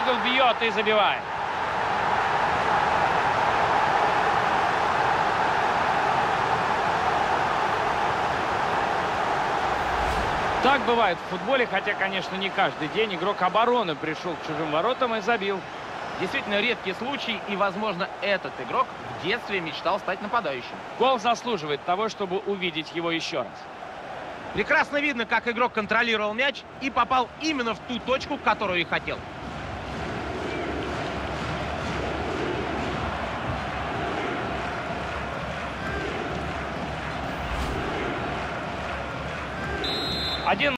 угол бьет и забивает. Так бывает в футболе, хотя, конечно, не каждый день игрок обороны пришел к чужим воротам и забил. Действительно редкий случай, и, возможно, этот игрок в детстве мечтал стать нападающим. Гол заслуживает того, чтобы увидеть его еще раз. Прекрасно видно, как игрок контролировал мяч и попал именно в ту точку, которую и хотел. Один